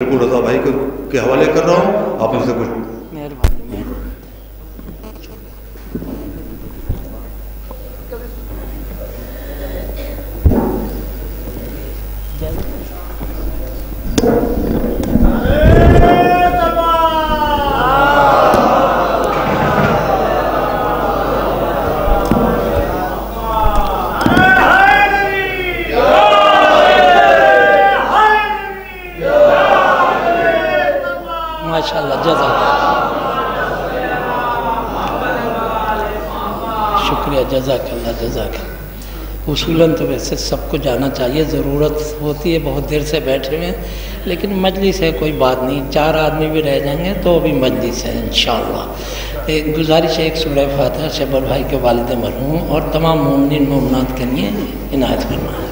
بالکل رضا بھائی کے حوالے کر رہا ہوں۔ آپ ان سے کچھ مہربانی ماشاء اللہ جزاک شکریہ جزاک اللہ جزاک اللہ اصولاً تو ویسے سب کو جانا چاہیے، ضرورت ہوتی ہے، بہت دیر سے بیٹھے ہوئے ہیں، لیکن مجلس ہے، کوئی بات نہیں، چار آدمی بھی رہ جائیں گے تو بھی مجلس ہے، انشاءاللہ۔ ایک گزارش ہے، ایک سورہ فاتحہ شبر بھائی کے والد مرحوم اور تمام مومنین مومنات کے لیے عنایت کرنا ہے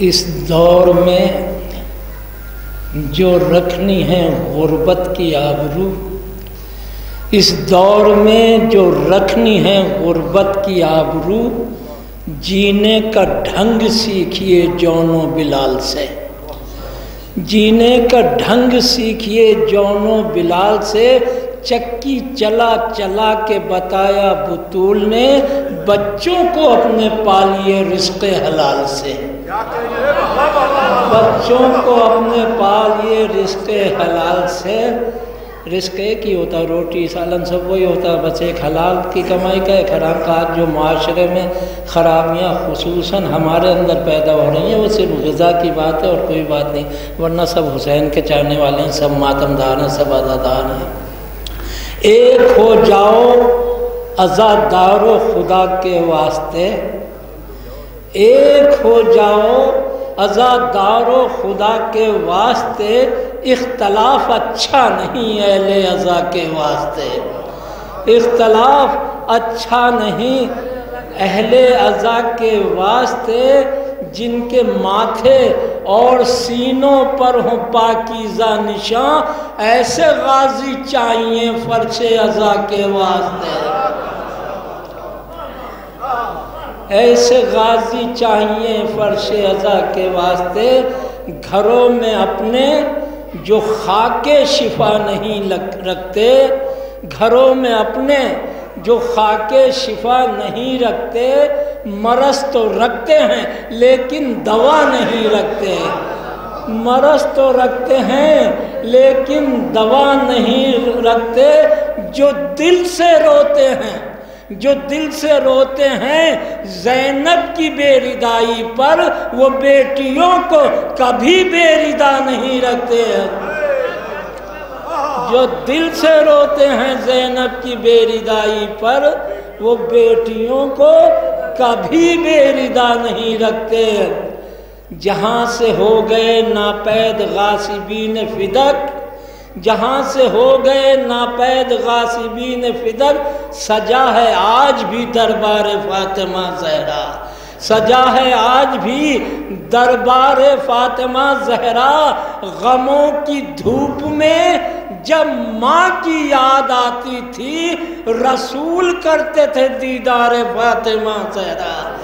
اس دور میں جو رکھنی ہے غربت کی آبرو، اس دور میں جو رکھنی ہے غربت کی آبرو، جینے کا ڈھنگ سیکھیے جون و بلال سے۔ جینے کا ڈھنگ سیکھیے جون و بلال سے، چکی چلا چلا کے بتایا بطول نے، بچوں کو اپنے پالیے رزق حلال سے۔ بچوں کو اپنے پالیے رزق حلال سے۔ رزق ایک ہی ہوتا روٹی، سالن سب وہی ہوتا ہے، بس ایک حلال کی کمائی کا، ایک حرام کا۔ جو معاشرے میں خرابیاں خصوصاً ہمارے اندر پیدا ہو رہی ہیں، وہ صرف غذا کی بات ہے اور کوئی بات نہیں، ورنہ سب حسین کے چاہنے والے ہیں، سب ماتم دار ہیں، سب آزادار ہیں۔ ایک ہو جاؤ ازادار و خدا کے واسطے، ایک ہو جاؤ ازادار و خدا کے واسطے اختلاف اچھا نہیں اہل ازا کے واسطے۔ اختلاف اچھا نہیں، اہل ازا کے واسطے جن کے ماتھے اور سینوں پر ہوں پاکیزہ نشان ایسے غازی چاہیے فرش ازا کے واسطے۔ ایسے غازی چاہیے فرش ازا کے واسطے گھروں میں اپنے جو خاک شفا نہیں رکھتے، گھروں میں اپنے جو خاک شفا نہیں رکھتے، مرض تو رکھتے ہیں لیکن دوا نہیں رکھتے۔ مرض تو رکھتے ہیں لیکن دوا نہیں رکھتے، جو دل سے روتے ہیں۔ جو دل سے روتے ہیں، زینب کی بے ردائی پر وہ بیٹیوں کو کبھی بے ردا نہیں رکھتے۔ جو دل سے روتے ہیں، زینب کی بے ردائی پر وہ بیٹیوں کو کبھی بے ردا نہیں رکھتے۔ جہاں سے ہو گئے ناپید غاصبین فدق جہاں سے ہو گئے ناپید غاصبین فدر، سجا ہے آج بھی دربار فاطمہ زہرا۔ سجا ہے آج بھی دربار فاطمہ زہرا۔ غموں کی دھوپ میں جب ماں کی یاد آتی تھی، رسول کرتے تھے دیدار فاطمہ زہرا۔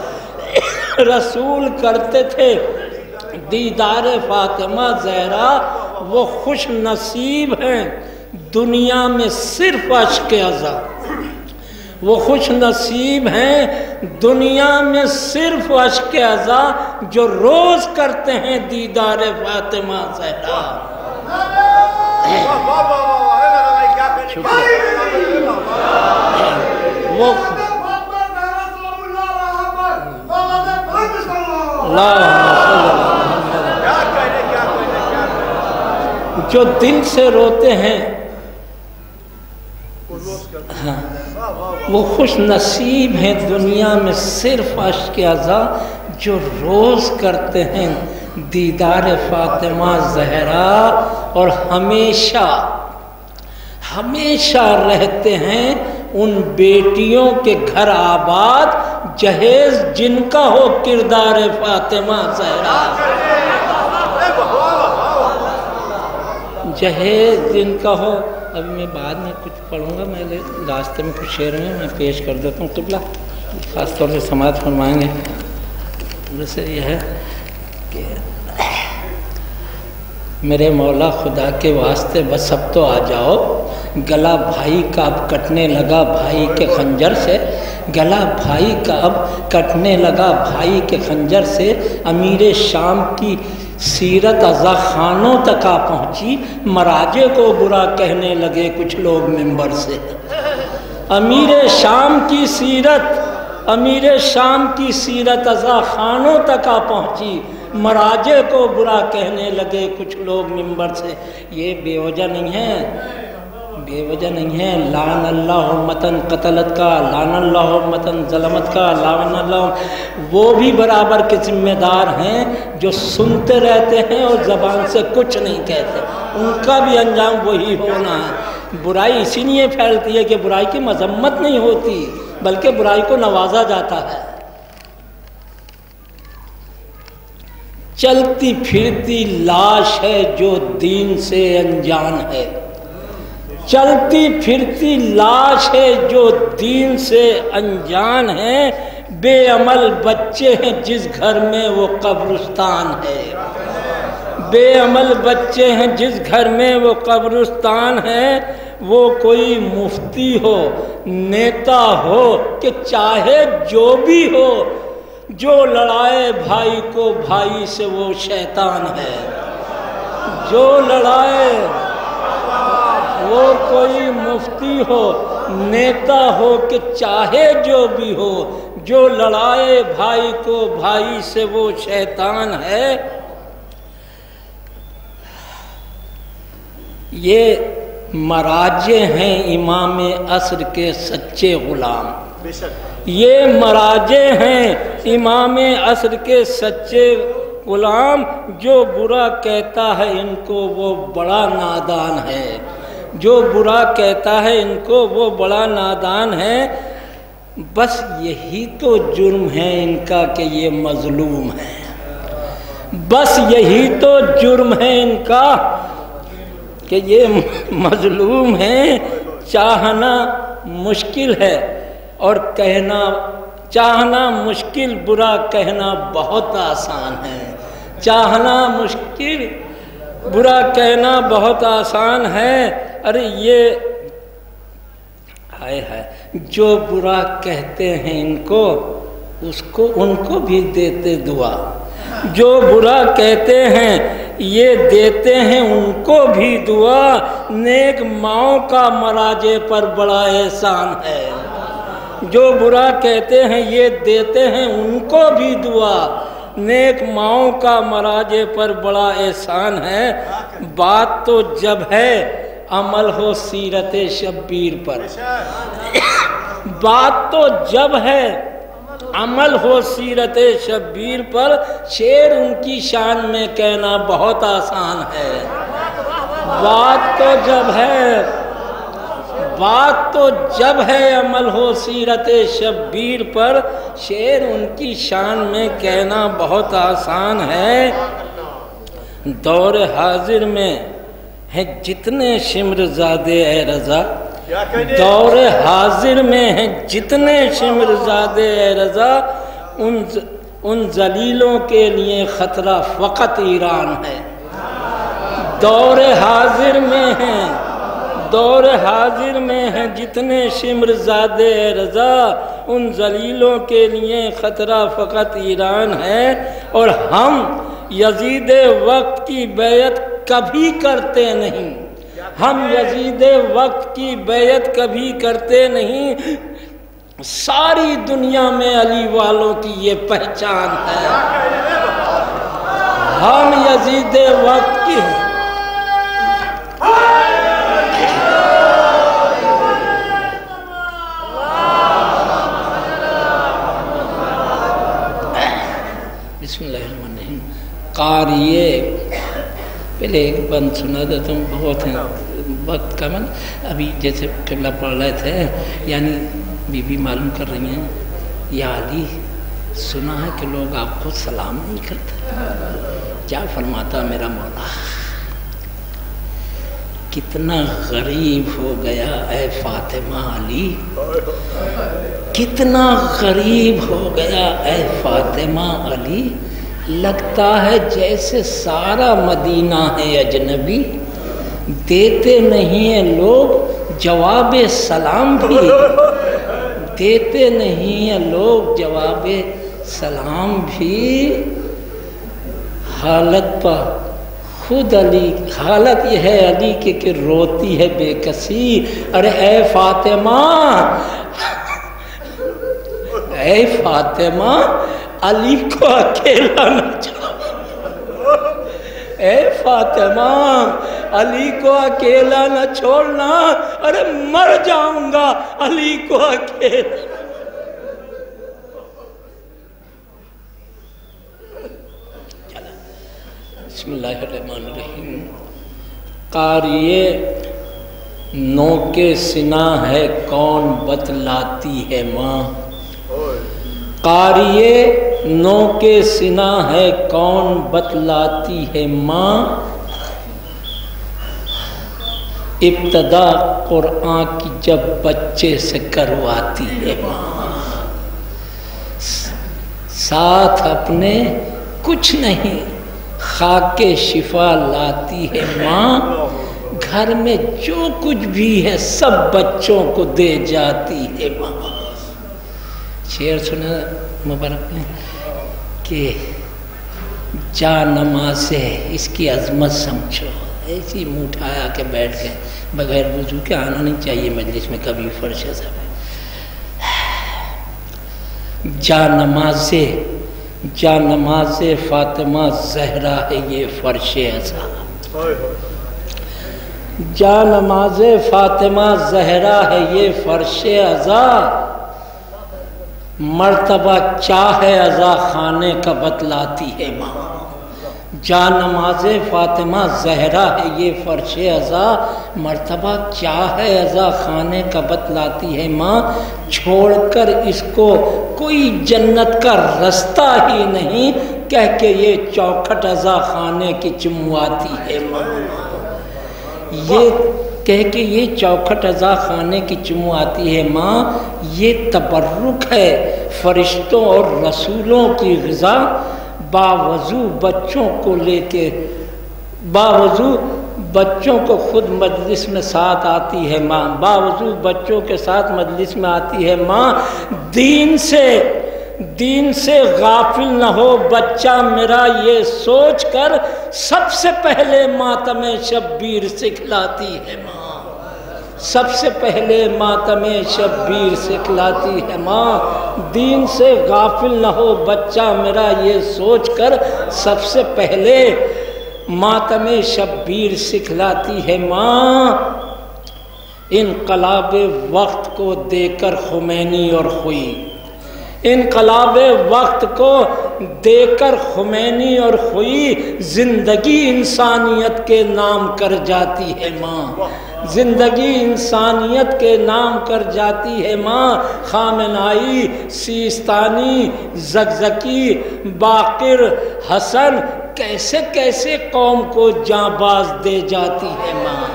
رسول کرتے تھے دیدار فاطمہ زہرا۔ وہ خوش نصیب ہیں دنیا میں صرف عشق ازا وہ خوش نصیب ہیں دنیا میں صرف عشق ازا جو روز کرتے ہیں دیدار فاطمہ زہرا وہ جو دل سے روتے ہیں ہاں، وہ خوش نصیب ہیں دنیا میں صرف عشق ازا جو روز کرتے ہیں۔ دیدار فاطمہ زہرا اور ہمیشہ ہمیشہ رہتے ہیں ان بیٹیوں کے گھر آباد، جہیز جن کا ہو کردار فاطمہ زہرا۔ جہیز جن کا ہو ابھی میں بعد میں کچھ پڑھوں گا، میں راستے میں کچھ شعر میں میں پیش کر دیتا ہوں قبلہ۔ خاص طور سے سماعت فرمائیں گے۔ ویسے یہ ہے کہ میرے مولا خدا کے واسطے بس اب تو آ جاؤ۔ گلا بھائی کا اب کٹنے لگا بھائی کے خنجر سے۔ گلا بھائی کا اب کٹنے لگا بھائی کے خنجر سے۔ امیر شام کی سیرت ازا خانوں تک آ پہنچی، مراجے کو برا کہنے لگے کچھ لوگ ممبر سے۔ امیر شام کی سیرت، امیر شام کی سیرت ازا خانوں تک آ پہنچی، مراجے کو برا کہنے لگے کچھ لوگ ممبر سے۔ یہ بے وجہ نہیں ہے۔ بے وجہ نہیں ہے۔ لان اللہ متن قتلت کا لان اللہ متن ظلمت کا لان اللہ۔ وہ بھی برابر کے ذمہ دار ہیں جو سنتے رہتے ہیں اور زبان سے کچھ نہیں کہتے۔ ان کا بھی انجام وہی ہونا ہے۔ برائی اسی لیے پھیلتی ہے کہ برائی کی مذمت نہیں ہوتی، بلکہ برائی کو نوازا جاتا ہے۔ چلتی پھرتی لاش ہے جو دین سے انجان ہے۔ چلتی پھرتی لاش ہے جو دین سے انجان ہے، بے عمل بچے ہیں جس گھر میں وہ قبرستان ہے۔ بے عمل بچے ہیں جس گھر میں وہ قبرستان ہے، وہ کوئی مفتی ہو، نیتا ہو، کہ چاہے جو بھی ہو، جو لڑائے بھائی کو بھائی سے وہ شیطان ہے۔ جو لڑائے وہ کوئی مفتی ہو، نیتا ہو کہ چاہے جو بھی ہو، جو لڑائے بھائی کو بھائی سے وہ شیطان ہے۔ یہ مراجے ہیں امام عصر کے سچے غلام۔ یہ مراجے ہیں امام عصر کے سچے غلام جو برا کہتا ہے ان کو وہ بڑا نادان ہے۔ جو برا کہتا ہے ان کو، وہ بڑا نادان ہے۔ بس یہی تو جرم ہے ان کا کہ یہ مظلوم ہے۔ بس یہی تو جرم ہے ان کا کہ یہ مظلوم ہے۔ چاہنا مشکل ہے اور کہنا، چاہنا مشکل، برا کہنا بہت آسان ہے۔ چاہنا مشکل برا کہنا بہت آسان ہے۔ ارے یہ ہائے ہائے، جو برا کہتے ہیں ان کو، اس کو، ان کو بھی دیتے دعا۔ جو برا کہتے ہیں، یہ دیتے ہیں، ان کو بھی دعا۔ نیک ماؤں کا مراجے پر بڑا احسان ہے۔ جو برا کہتے ہیں، یہ دیتے ہیں، ان کو بھی دعا۔ نیک ماؤں کا مراجے پر بڑا احسان ہے۔ بات تو جب ہے، عمل ہو سیرت شبیر پر۔ بات تو جب ہے، عمل ہو سیرت شبیر پر۔ شیر ان کی شان میں کہنا بہت آسان ہے۔ بات تو جب ہے بات تو جب ہے عمل ہو سیرت شبیر پر شیر ان کی شان میں کہنا بہت آسان ہے۔ دور حاضر میں ہیں جتنے شمر زادے اے رضا۔ دور حاضر میں ہیں جتنے شمر زادے اے رضا۔ ان ان ذلیلوں کے لیے خطرہ فقط ایران ہے۔ دور حاضر میں ہیں دور حاضر میں ہیں جتنے شمر زادے رضا، ان ذلیلوں کے لیے خطرہ فقط ایران ہے۔ اور ہم یزید وقت کی بیعت کبھی کرتے نہیں۔ ہم یزید وقت کی بیعت کبھی کرتے نہیں۔ ساری دنیا میں علی والوں کی یہ پہچان ہے۔ ہم یزید وقت کی قاریے پہلے ایک بند سنا دیتا ہوں بہت ہیں۔ وقت کا من۔ ابھی جیسے قبلہ پڑھ رہے تھے یعنی بی بی معلوم کر رہی ہیں، یا علی، سنا ہے کہ لوگ آپ کو سلام نہیں کرتے۔ کیا فرماتا میرا مولا؟ کتنا غریب ہو گیا اے فاطمہ علی۔ کتنا غریب ہو گیا اے فاطمہ علی۔ لگتا ہے جیسے سارا مدینہ ہے اجنبی۔ دیتے نہیں ہیں لوگ، جواب سلام بھی۔ دیتے نہیں ہیں لوگ، جواب سلام بھی۔ حالت پر خود علی، حالت یہ ہے علی کے کہ روتی ہے بے کسی۔ ارے اے فاطمہ۔ اے فاطمہ علی کو اکیلا نہ چھوڑ اے فاطمہ علی کو اکیلا نہ چھوڑنا۔ ارے مر جاؤں گا علی کو اکیلا بسم اللہ الرحمن الرحیم۔ قاریے نو کے سنا ہے کون بتلاتی ہے ماں۔ قاریے نو کے سنا ہے کون بتلاتی ہے ماں؟ ابتدا قرآن کی جب بچے سے کرواتی ہے ماں۔ ساتھ اپنے کچھ نہیں، خاک شفا لاتی ہے ماں۔ گھر میں جو کچھ بھی ہے سب بچوں کو دے جاتی ہے ماں۔ شیر سنا مبارک نے کہ جا نماز اس کی عظمت سمجھو۔ ایسی منہ اٹھایا کے بیٹھ گئے بغیر وضو کے آنا نہیں چاہیے مجلس میں، کبھی فرش سب جا نماز جا نماز فاطمہ زہرا ہے یہ فرش ازا جا نماز فاطمہ زہرا ہے یہ فرش ازا مرتبہ چاہے ازا خانے کا بتلاتی ہے ماں۔ جا نماز فاطمہ زہرا ہے یہ فرش ازا مرتبہ چاہے ازا خانے کا بتلاتی ہے ماں۔ چھوڑ کر اس کو کوئی جنت کا رستہ ہی نہیں، کہہ کے یہ چوکھٹ ازا خانے کی چمواتی ہے ماں۔ یہ کہہ کے یہ چوکھٹ ازا خانے کی چمو آتی ہے ماں، یہ تبرک ہے فرشتوں اور رسولوں کی غذا باوضو بچوں کو لے کے، باوضو بچوں کو خود مجلس میں ساتھ آتی ہے ماں، باوضو بچوں کے ساتھ مجلس میں آتی ہے ماں۔ دین سے دین سے غافل نہ ہو، بچہ میرا یہ سوچ کر سب سے پہلے ماتم شبیر سکھلاتی ہے ماں۔ سب سے پہلے ماتم شبیر سکھلاتی ہے ماں۔ دین سے غافل نہ ہو، بچہ میرا یہ سوچ کر سب سے پہلے ماتم شبیر سکھلاتی ہے ماں۔ انقلاب وقت کو دے کر خمینی اور خوئی۔ انقلاب وقت کو دے کر خمینی اور خوئی زندگی انسانیت کے نام کر جاتی ہے ماں۔ زندگی انسانیت کے نام کر جاتی ہے ماں۔ خامنائی، سیستانی زگزکی باقر، حسن، کیسے کیسے قوم کو جاں باز دے جاتی ہے ماں۔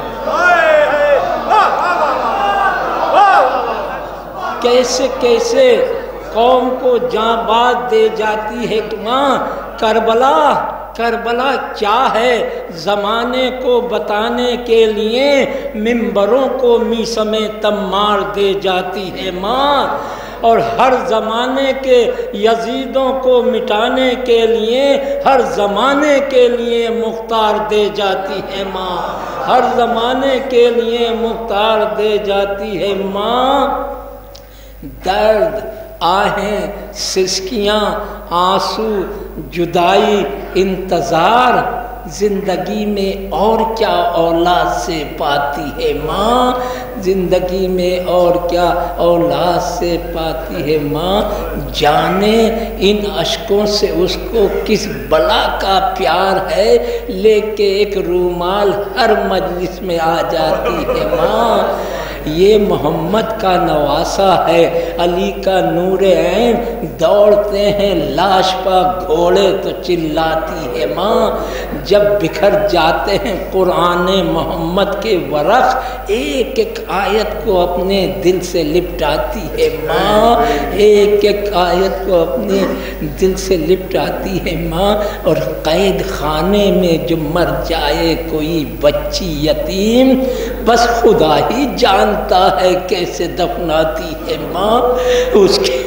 کیسے کیسے قوم کو جاں باز دے جاتی ہے کہ ماں، کربلا کربلا کیا ہے؟ زمانے کو بتانے کے لیے ممبروں کو میسمے تمار دے جاتی ہے ماں۔ اور ہر زمانے کے یزیدوں کو مٹانے کے لیے، ہر زمانے کے لیے مختار دے جاتی ہے ماں۔ ہر زمانے کے لیے مختار دے جاتی ہے ماں۔ درد آہیں سسکیاں آنسو، جدائی، انتظار، زندگی میں اور کیا اولاد سے پاتی ہے ماں؟ زندگی میں اور کیا اولاد سے پاتی ہے ماں؟ جانے ان اشکوں سے اس کو کس بلا کا پیار ہے؟ لے کے ایک رومال ہر مجلس میں آ جاتی ہے ماں۔ یہ محمد کا نواسا ہے، علی کا نور عین، دوڑتے ہیں لاش پا گھوڑے تو چلاتی ہے ماں۔ جب بکھر جاتے ہیں قرآن محمد کے ورق، ایک ایک آیت کو اپنے دل سے لپٹاتی ہے ماں۔ ایک ایک آیت کو اپنے دل سے لپٹاتی ہے ماں۔ اور قید خانے میں جو مر جائے کوئی بچی یتیم بس خدا ہی جانتا ہے کیسے دفناتی ہے ماں۔ اس کی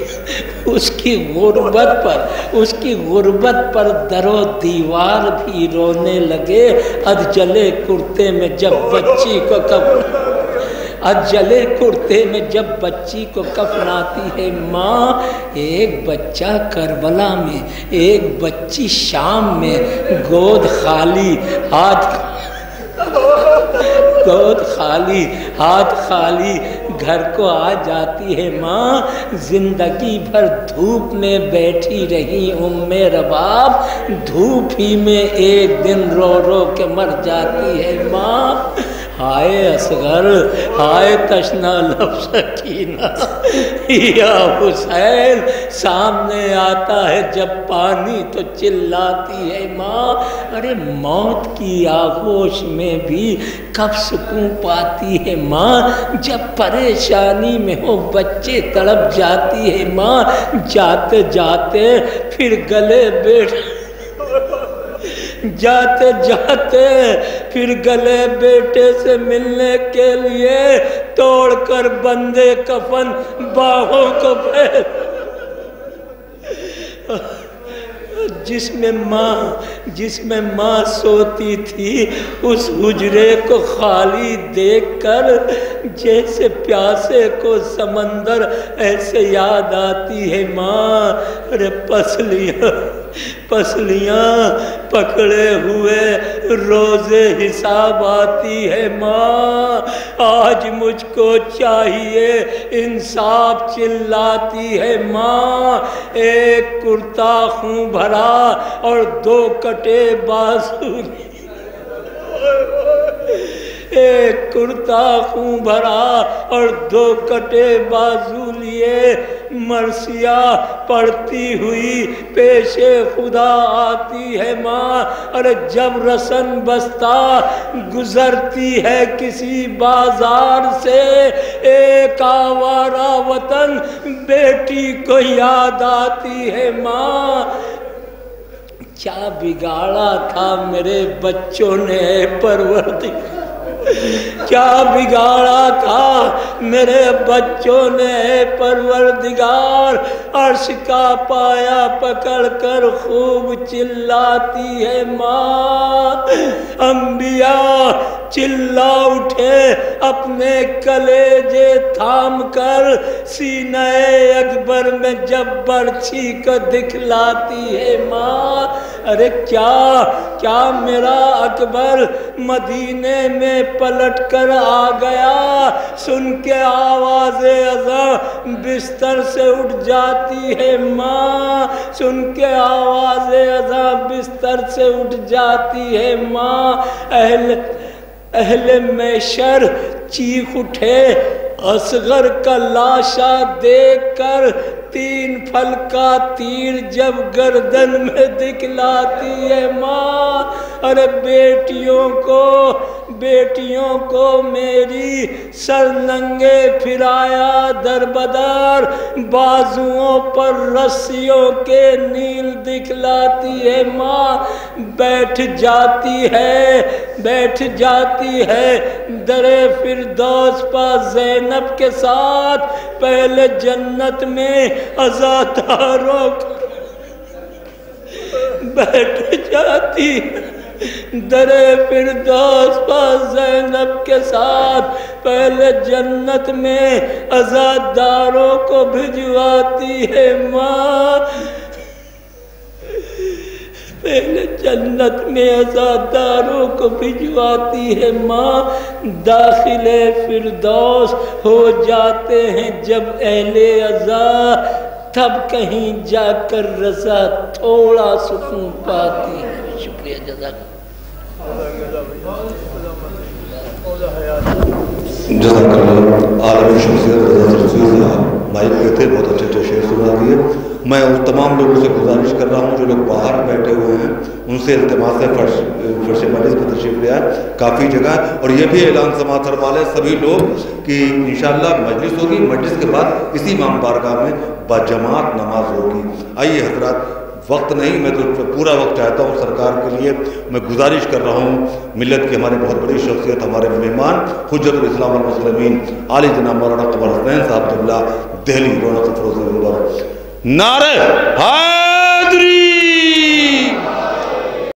اس کی غربت پر اس کی غربت پر در و دیوار بھی رونے لگے۔ اد جلے کرتے میں جب بچی کو کفن اد جلے کرتے میں جب بچی کو کفناتی ہے ماں۔ ایک بچہ کربلا میں، ایک بچی شام میں، گود خالی۔ ہاتھ گود خالی، ہاتھ خالی، گھر کو آ جاتی ہے ماں۔ زندگی بھر دھوپ میں بیٹھی رہی ام رباب۔ دھوپ ہی میں ایک دن رو رو کے مر جاتی ہے ماں۔ ہائے اصغر، ہائے تشنا لب سکینہ۔ یا حسین، سامنے آتا ہے جب پانی تو چلاتی ہے ماں۔ ارے موت کی آغوش میں بھی کب سکون پاتی ہے ماں۔ جب پریشانی میں ہو بچے تڑپ جاتی ہے ماں۔ جاتے جاتے پھر گلے بیٹھ جاتے جاتے پھر گلے بیٹے سے ملنے کے لیے توڑ کر بندے کفن باہوں کو پھیل جس میں ماں جس میں ماں سوتی تھی، اس حجرے کو خالی دیکھ کر جیسے پیاسے کو سمندر ایسے یاد آتی ہے ماں۔ ارے پسلیاں۔ پسلیاں پکڑے ہوئے روزے حساب آتی ہے ماں۔ آج مجھ کو چاہیے انصاف چلاتی ہے ماں۔ ایک کرتا خون بھرا اور دو کٹے بازو۔ ایک کرتا خون بھرا اور دو کٹے بازو لیے۔ مرسیا پڑتی ہوئی پیش خدا آتی ہے ماں۔ اور جب رسن بستا گزرتی ہے کسی بازار سے، ایک آوارا وطن بیٹی کو یاد آتی ہے ماں۔ کیا بگاڑا تھا میرے بچوں نے پروردی کیا بگاڑا تھا؟ میرے بچوں نے پروردگار عرش کا پایا پکڑ کر خوب چلاتی ہے ماں۔ انبیاء چلا اٹھے اپنے کلیجے تھام کر، سینہ اکبر میں جب برچھی کو دکھلاتی ہے ماں۔ ارے کیا کیا میرا اکبر مدینے میں پلٹ کر آ گیا؟ سن کے آواز ازاں بستر سے اٹھ جاتی ہے ماں۔ سن کے آواز ازاں بستر سے اٹھ جاتی ہے ماں۔ اہل اہل میشر چیخ اٹھے، اصغر کا لاشا دیکھ کر تین پھل کا تیر جب گردن میں دکھلاتی ہے ماں۔ ارے بیٹیوں کو بیٹیوں کو میری سر ننگے پھرایا در بدر بازوؤں پر رسیوں کے نیل دکھلاتی ہے ماں، بیٹھ جاتی ہے، بیٹھ جاتی ہے در فردوس پا زینب کے ساتھ، پہلے جنت میں ازاداروں بیٹھ جاتی ہے۔ در فردوس پا زینب کے ساتھ پہلے جنت میں ازاداروں کو بھجواتی ہے ماں۔ پہلے جنت میں ازاداروں کو بھجواتی ہے ماں۔ داخل فردوس ہو جاتے ہیں جب اہل ازا تب کہیں جا کر رضا تھوڑا سکون پاتی۔ ہے شکریہ جزاک جزاک اللہ عالمی شخصیت رضا رسول صاحب مائک پہ تھے بہت اچھے اچھے شعر سنا دیے۔ میں اس تمام لوگوں سے گزارش کر رہا ہوں، جو لوگ باہر بیٹھے ہوئے ہیں، ان سے التماس ہے، فرش فرش مجلس میں تشریف لے آئے۔ کافی جگہ ہے۔ اور یہ بھی اعلان سماعت فرما لے سبھی لوگ کہ انشاءاللہ مجلس ہوگی۔ مجلس کے بعد اسی امام بارگاہ میں باجماعت نماز ہوگی۔ آئیے حضرات وقت نہیں، میں تو پورا وقت چاہتا ہوں سرکار کے لیے۔ میں گزارش کر رہا ہوں، ملت کی ہماری بہت بڑی شخصیت، ہمارے مہمان، حجت الاسلام المسلمین، عالی جناب مولانا قمر حسین صاحب اللہ دہلی رونق فروز نعرہ ہائے!